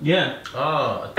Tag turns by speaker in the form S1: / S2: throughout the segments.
S1: Yeah.
S2: Ah,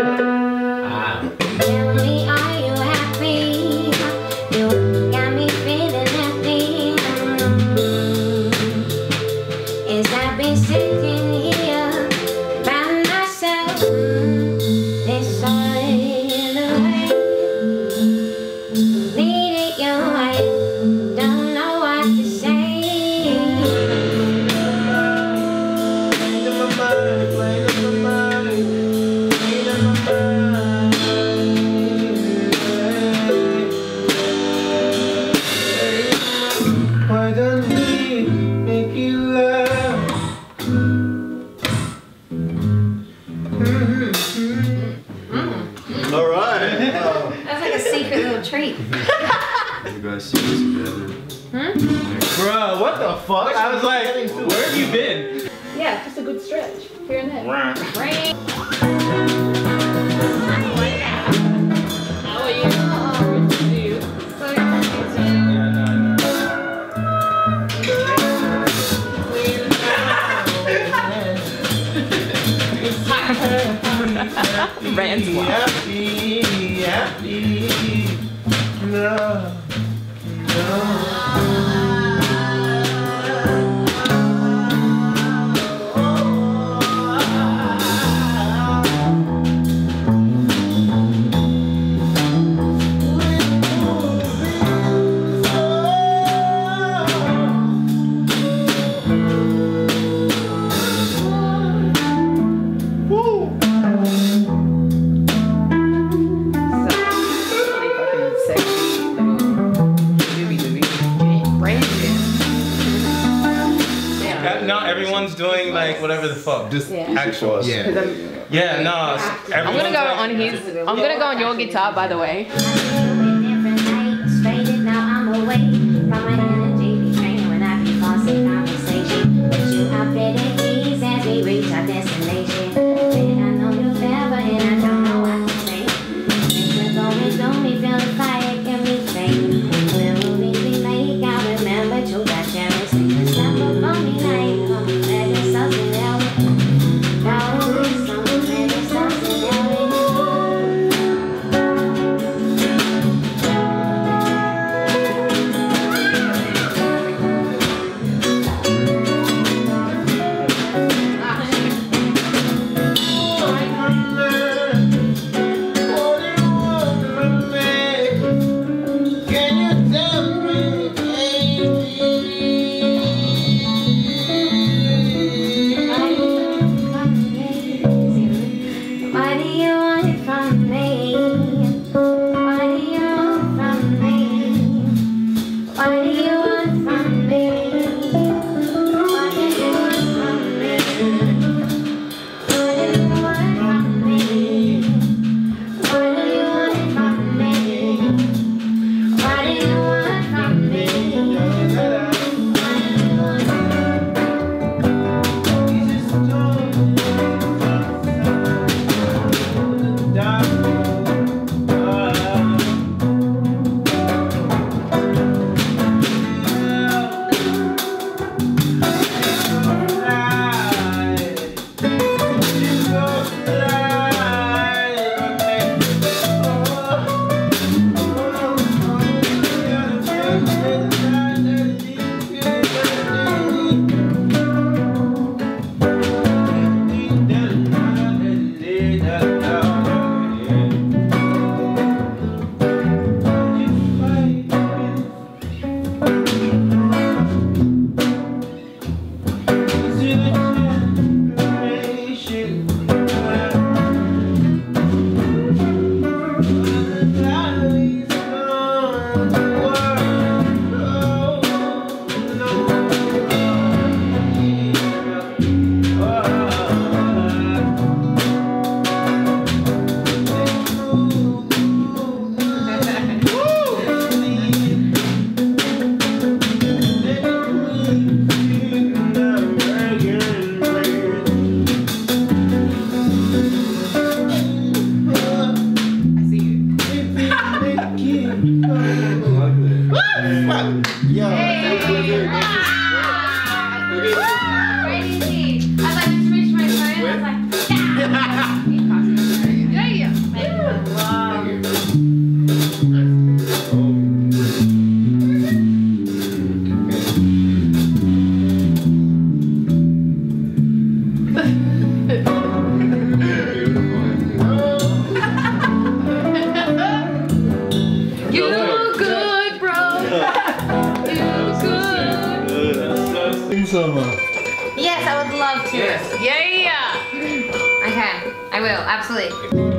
S3: secret little treat.
S4: you guys see this together. Hmm?
S1: Bro, what the fuck? I was like, where have you been?
S5: Yeah, just a good stretch. Here and there.
S1: happy,
S5: Rand's
S2: happy, happy,
S1: happy, love, love. Just
S5: yeah.
S1: actual.
S4: Yeah.
S1: Yeah, no.
S5: I'm gonna go on his. I'm gonna go on your guitar, by the way.
S3: Ready? I was like, switch my phone. I was like,
S2: yeah. good.
S1: Sing some. uh,
S3: Yes, I would love to.
S2: Yeah.
S3: Okay, I will, absolutely.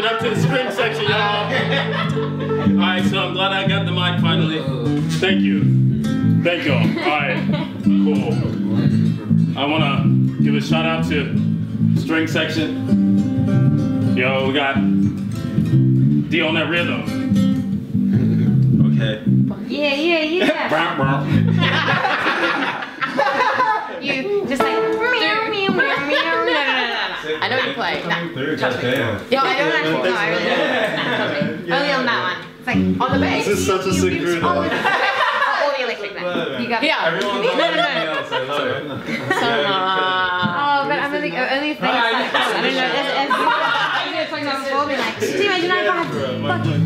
S6: It up to the string section, y'all. Alright, so I'm glad I got the mic finally. Thank you. Thank y'all. Alright, cool. I wanna give a shout out to string section. Yo, we got D on that rhythm.
S7: Okay.
S3: Yeah, yeah, yeah.
S2: I know you play. No.
S1: Third, goddamn.
S2: Yo, I don't actually know. I really don't. Only on that one. It's like on the bass.
S1: This is such a sick groove.
S2: Oh,
S1: though.
S2: oh, the electric then. You got
S6: Yeah.
S1: Everyone's
S2: No,
S1: on
S2: no,
S1: everything
S2: no.
S1: else. I love it.
S2: Uh,
S3: Oh, but I'm only, only thing is like, I don't know, as, as, as, as, like, Can you imagine if I had fucking